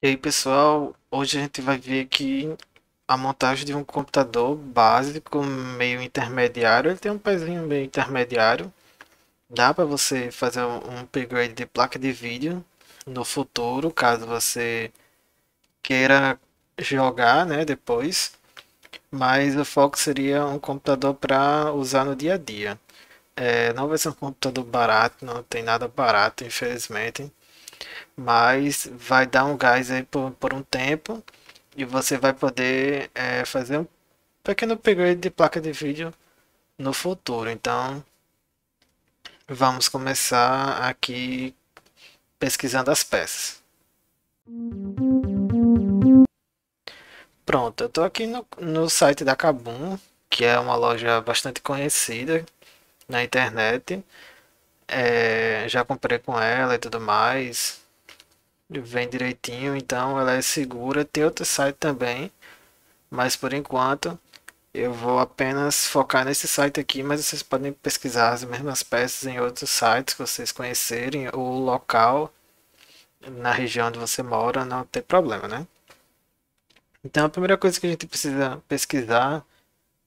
E aí, pessoal, hoje a gente vai ver aqui a montagem de um computador básico, meio intermediário. Ele tem um pezinho meio intermediário. Dá para você fazer um upgrade de placa de vídeo no futuro, caso você queira jogar, né, depois. Mas o foco seria um computador para usar no dia a dia. É, não vai ser um computador barato, não tem nada barato, infelizmente mas vai dar um gás aí por, por um tempo e você vai poder é, fazer um pequeno upgrade de placa de vídeo no futuro. Então, vamos começar aqui pesquisando as peças. Pronto, eu estou aqui no, no site da Kabum, que é uma loja bastante conhecida na internet. É, já comprei com ela e tudo mais vem direitinho, então ela é segura. Tem outro site também, mas por enquanto eu vou apenas focar nesse site aqui, mas vocês podem pesquisar as mesmas peças em outros sites que vocês conhecerem, o local na região onde você mora, não tem problema, né? Então a primeira coisa que a gente precisa pesquisar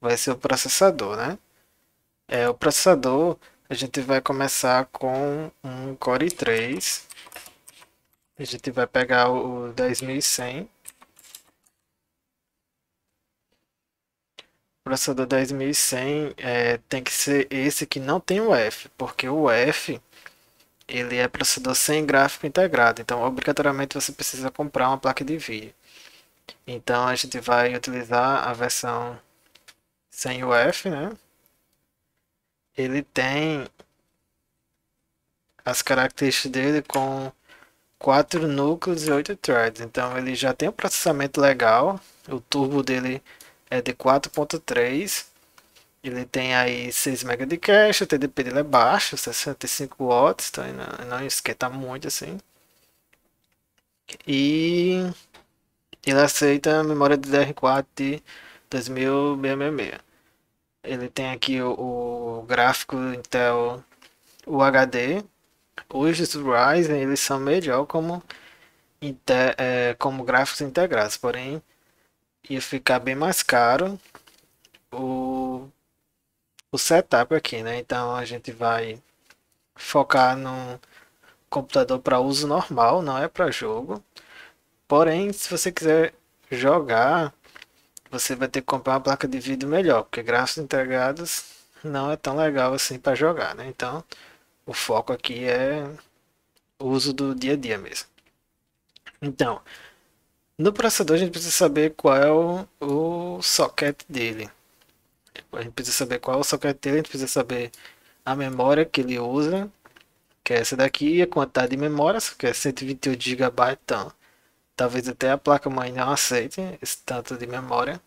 vai ser o processador, né? É, o processador a gente vai começar com um Core i3 a gente vai pegar o 10100. O processador 10100 é, tem que ser esse que não tem o F, porque o F ele é processador sem gráfico integrado, então obrigatoriamente você precisa comprar uma placa de vídeo. Então a gente vai utilizar a versão sem o F, né? Ele tem as características dele com 4 núcleos e 8 threads. Então ele já tem um processamento legal. O turbo dele é de 4.3. Ele tem aí 6 MB de cache, o TDP dele é baixo, 65 watts, então não, não esquenta muito assim. E ele aceita a memória DDR4 de 2666. Ele tem aqui o, o gráfico Intel UHD os Ryzen eles são melhor como, é, como gráficos integrados, porém ia ficar bem mais caro o, o setup aqui, né? Então a gente vai focar no computador para uso normal, não é para jogo. Porém, se você quiser jogar, você vai ter que comprar uma placa de vídeo melhor, porque gráficos integrados não é tão legal assim para jogar, né? Então, o foco aqui é o uso do dia a dia mesmo. Então, no processador a gente precisa saber qual é o, o socket dele. A gente precisa saber qual é o socket dele, a gente precisa saber a memória que ele usa, que é essa daqui, e a quantidade de memória, que é 128 GB, então talvez até a placa-mãe não aceite esse tanto de memória.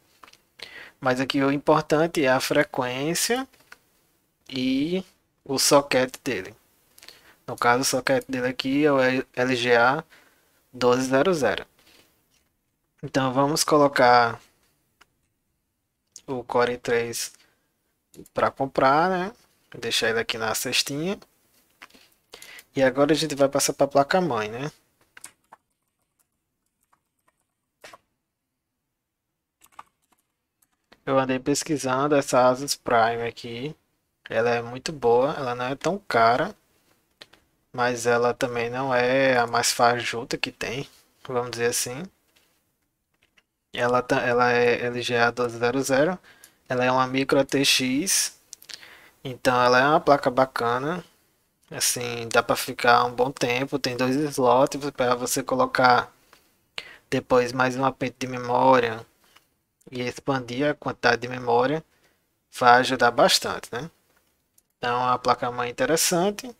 Mas aqui o importante é a frequência e o socket dele. No caso, o socket dele aqui é o LGA 1200. Então vamos colocar o Core i3 para comprar, né? Deixar ele aqui na cestinha. E agora a gente vai passar para a placa mãe, né? Eu andei pesquisando essa Asus Prime aqui. Ela é muito boa, ela não é tão cara, mas ela também não é a mais fajuta que tem, vamos dizer assim. Ela, tá, ela é LGA 1200, ela é uma micro ATX, então ela é uma placa bacana, assim, dá para ficar um bom tempo, tem dois slots para você colocar depois mais uma pente de memória e expandir a quantidade de memória, vai ajudar bastante, né? Então a placa-mãe é interessante.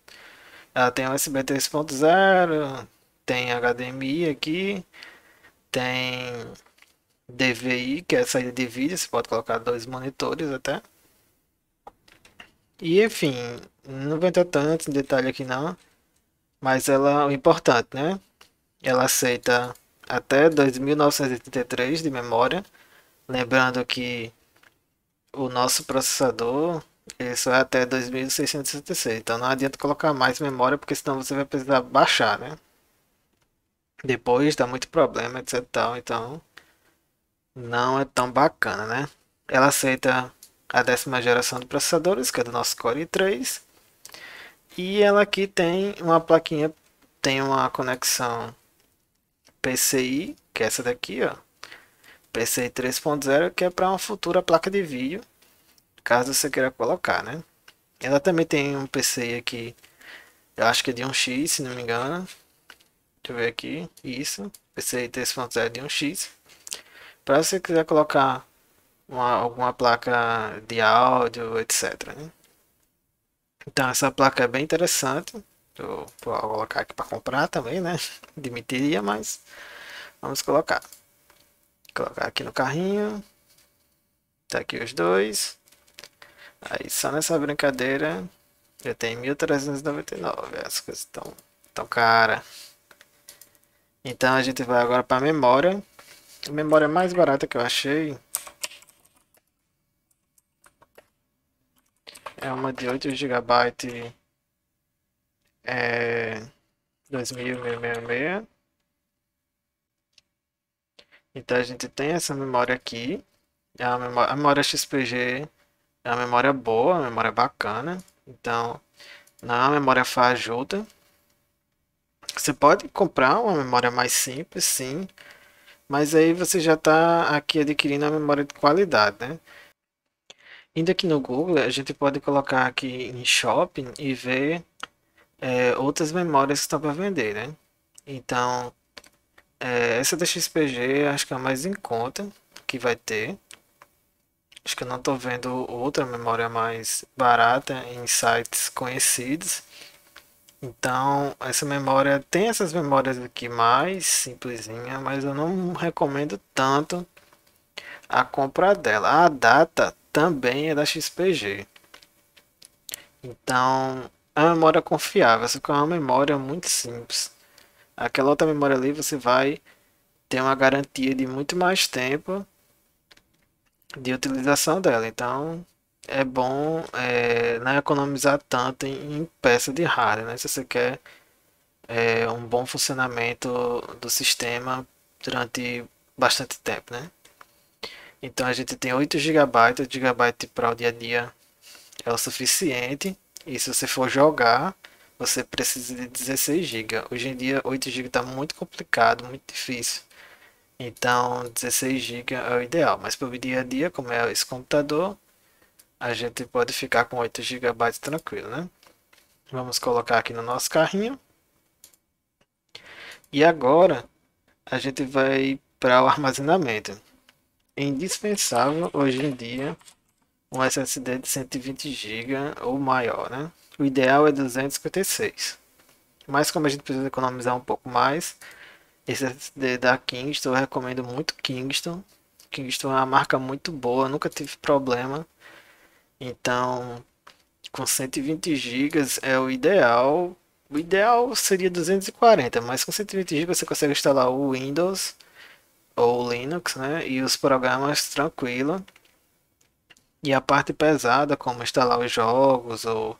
Ela tem USB 3.0, tem HDMI aqui, tem DVI, que é a saída de vídeo, você pode colocar dois monitores até. E enfim, não vai entrar tanto em detalhe aqui não, mas ela, o importante, né? Ela aceita até 2983 de memória, lembrando que o nosso processador isso é até 2666. Então não adianta colocar mais memória, porque senão você vai precisar baixar, né? depois dá muito problema, etc. Tal, então não é tão bacana, né? Ela aceita a décima geração de processadores, que é do nosso Core i3. E ela aqui tem uma plaquinha, tem uma conexão PCI, que é essa daqui, ó. PCI 3.0, que é para uma futura placa de vídeo, caso você queira colocar, né? Ela também tem um PCI aqui, eu acho que é de 1x, se não me engano. Deixa eu ver aqui, isso, PCI 3.0 de 1x. Para você quiser colocar uma, alguma placa de áudio, etc. Né? Então essa placa é bem interessante. Eu vou colocar aqui para comprar também, né? Demitiria, mas vamos colocar. Colocar aqui no carrinho. Tá aqui os dois. Aí só nessa brincadeira eu tenho 1399. As coisas estão tão cara. Então a gente vai agora para memória. A memória mais barata que eu achei é uma de 8 GB é 2666. Então a gente tem essa memória aqui. É a memória, a memória XPG é uma memória boa, uma memória bacana. Então não é uma memória. Você pode comprar uma memória mais simples, sim. Mas aí você já está aqui adquirindo a memória de qualidade, né? Indo aqui no Google, a gente pode colocar aqui em Shopping e ver é, outras memórias que estão para vender, né? Então, é, essa da XPG acho que é a mais em conta que vai ter. Acho que eu não estou vendo outra memória mais barata em sites conhecidos. Então, essa memória tem essas memórias aqui mais simplesinha, mas eu não recomendo tanto a compra dela. A data também é da XPG. Então, é uma memória confiável, só que é uma memória muito simples. Aquela outra memória ali você vai ter uma garantia de muito mais tempo de utilização dela. Então, é bom é, não economizar tanto em, em peça de hardware, né? Se você quer é, um bom funcionamento do sistema durante bastante tempo, né? Então a gente tem 8 GB, 8 GB para o dia a dia é o suficiente. E se você for jogar, você precisa de 16 GB. Hoje em dia 8 GB está muito complicado, muito difícil. Então 16 GB é o ideal. Mas para o dia a dia, como é esse computador, a gente pode ficar com 8 GB tranquilo, né? Vamos colocar aqui no nosso carrinho. E agora a gente vai para o armazenamento é indispensável hoje em dia um SSD de 120 GB ou maior, né? O ideal é 256. Mas como a gente precisa economizar um pouco mais, esse da Kingston, eu recomendo muito Kingston. Kingston é uma marca muito boa, nunca tive problema. Então, com 120 GB é o ideal. O ideal seria 240, mas com 120 GB você consegue instalar o Windows ou Linux, né? E os programas tranquilo. E a parte pesada, como instalar os jogos ou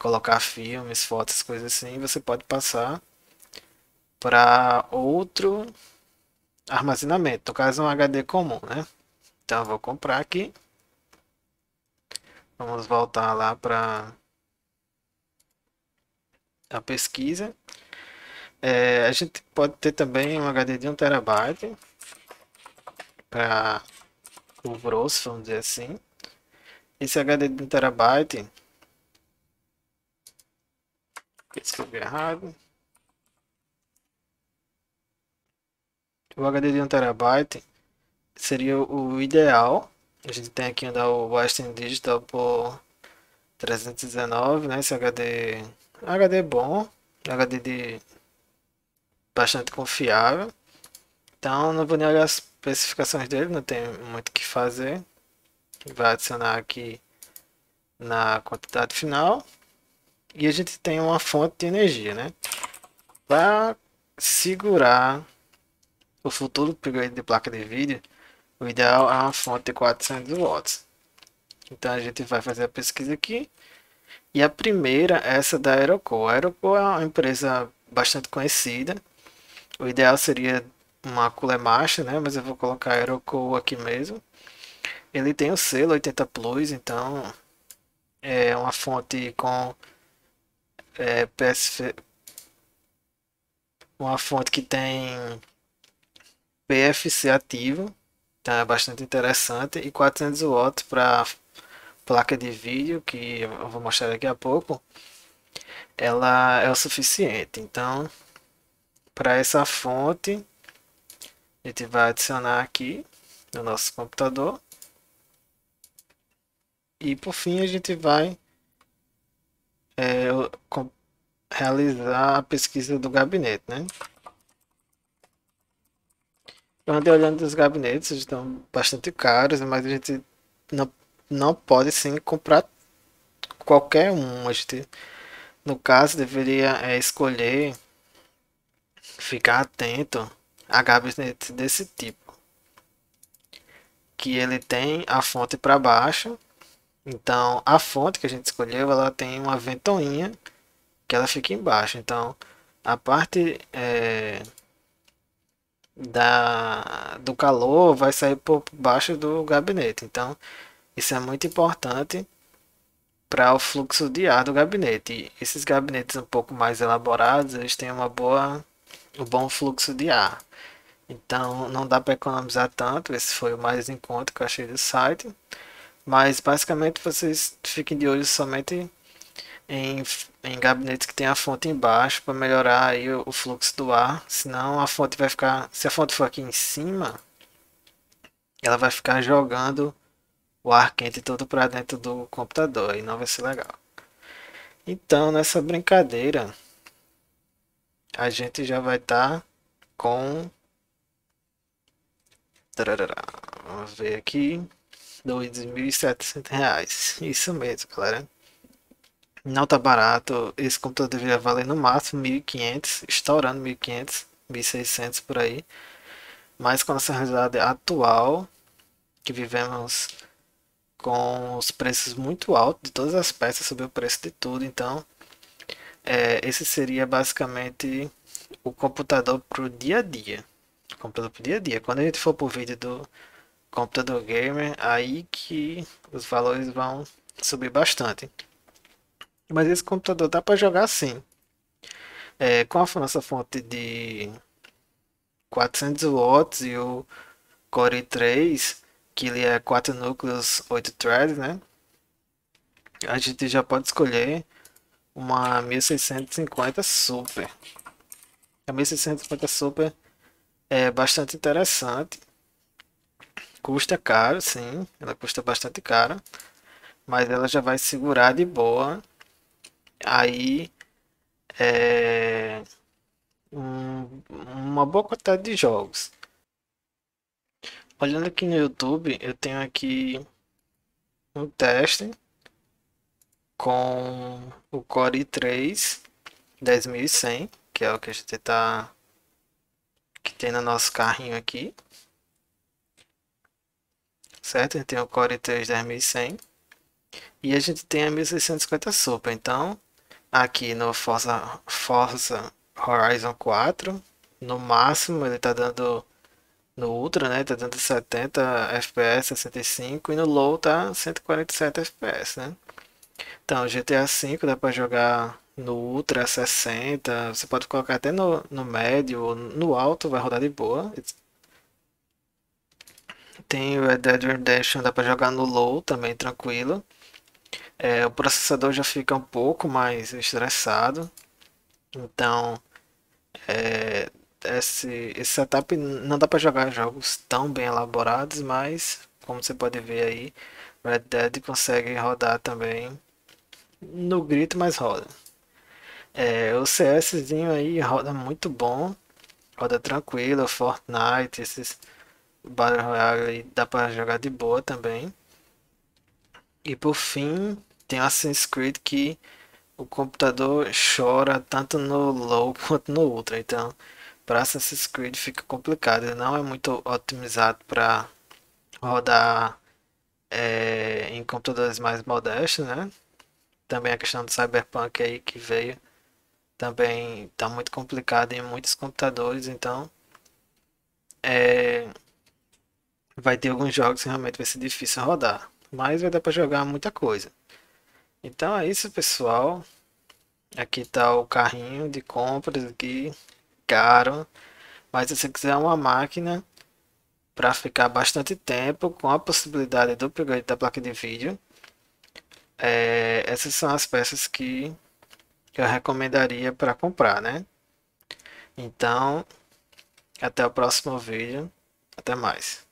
colocar filmes, fotos, coisas assim, você pode passar para outro armazenamento, no caso um HD comum, né? Então vou comprar aqui. Vamos voltar lá para a pesquisa. É, a gente pode ter também um HD de 1 terabyte para o grosso, vamos dizer assim. Esse HD de 1 terabyte errado. O HD de 1 terabyte seria o ideal. A gente tem aqui o Western Digital por 319, né? Esse HD, HD bom, HD de bastante confiável. Então não vou nem olhar as especificações dele, não tem muito o que fazer. Vai adicionar aqui na quantidade final. E a gente tem uma fonte de energia, né? Para segurar o futuro upgrade de placa de vídeo, o ideal é uma fonte de 400 watts. Então a gente vai fazer a pesquisa aqui. E a primeira é essa da Aeroco. A Aeroco é uma empresa bastante conhecida O ideal seria uma master, né? Mas eu vou colocar Aerocool aqui mesmo. Ele tem o selo 80 Plus, então é uma fonte com é, PSF, uma fonte que tem PFC ativo, então é bastante interessante, e 400 watts para placa de vídeo, que eu vou mostrar daqui a pouco, ela é o suficiente. Então, para essa fonte, a gente vai adicionar aqui no nosso computador. E por fim a gente vai é, realizar a pesquisa do gabinete, né? Eu andei olhando os gabinetes, estão bastante caros, mas a gente não, não pode sim comprar qualquer um. A gente, no caso, deveria é, escolher ficar atento a gabinete desse tipo. Que ele tem a fonte para baixo. Então, a fonte que a gente escolheu, ela tem uma ventoinha que ela fica embaixo. Então, a parte é, da, do calor vai sair por baixo do gabinete. Então, isso é muito importante para o fluxo de ar do gabinete. E esses gabinetes um pouco mais elaborados, eles têm uma boa, um bom fluxo de ar. Então, não dá para economizar tanto. Esse foi o mais em conta que eu achei do site. Mas, basicamente, vocês fiquem de olho somente em, em gabinetes que tem a fonte embaixo para melhorar aí o, o, fluxo do ar. Senão a fonte vai ficar, se a fonte for aqui em cima, ela vai ficar jogando o ar quente todo para dentro do computador e não vai ser legal. Então nessa brincadeira a gente já vai estar tá com Vamos ver aqui. R$ 2.700. Isso mesmo, galera. Não tá barato. Esse computador deveria valer no máximo 1.500, estourando 1.500, 1.600 por aí. Mas com essa realidade atual, que vivemos com os preços muito altos de todas as peças, subiu o preço de tudo. Então, é, esse seria basicamente o computador para o dia a dia. computador para o dia a dia. Quando a gente for para o vídeo do computador gamer, aí que os valores vão subir bastante. Mas esse computador dá para jogar sim. É, com a nossa fonte de 400 watts e o Core i3, que ele é 4 núcleos, 8 threads, né? A gente já pode escolher uma 1650 Super. A 1650 Super é bastante interessante. Custa caro, sim, ela custa bastante caro, mas ela já vai segurar de boa aí é, um, uma boa quantidade de jogos. Olhando aqui no YouTube, eu tenho aqui um teste com o Core i3 10100, que é o que a gente tá que tem no nosso carrinho aqui. Certo? A gente tem o Core i3 10100 e a gente tem a 1650 Super. Então, aqui no Forza, Forza Horizon 4. No máximo ele tá dando no Ultra, né? Tá dando 70 FPS, 65 e no Low tá 147 FPS, né? Então, GTA V dá para jogar no Ultra 60, você pode colocar até no, no médio ou no alto, vai rodar de boa. Tem o Red Dead Redemption, dá para jogar no Low também, tranquilo. É, o processador já fica um pouco mais estressado. Então, é, esse, esse setup não dá para jogar jogos tão bem elaborados, mas como você pode ver aí, Red Dead consegue rodar também no grito, mas roda. É, o CSzinho aí roda muito bom, roda tranquilo, Fortnite, esses Battle Royale dá para jogar de boa também. E por fim, tem Assassin's Creed que o computador chora tanto no low quanto no ultra. Então, para Assassin's Creed fica complicado. Ele não é muito otimizado para rodar é, em computadores mais modestos, né? Também a questão do Cyberpunk aí que veio também está muito complicado em muitos computadores, então é, vai ter alguns jogos que realmente vai ser difícil rodar, mas vai dar para jogar muita coisa. Então é isso, pessoal. Aqui está o carrinho de compras aqui, caro. Mas se você quiser uma máquina para ficar bastante tempo com a possibilidade do upgrade da placa de vídeo, é, essas são as peças que eu recomendaria para comprar, né? Então, até o próximo vídeo. Até mais.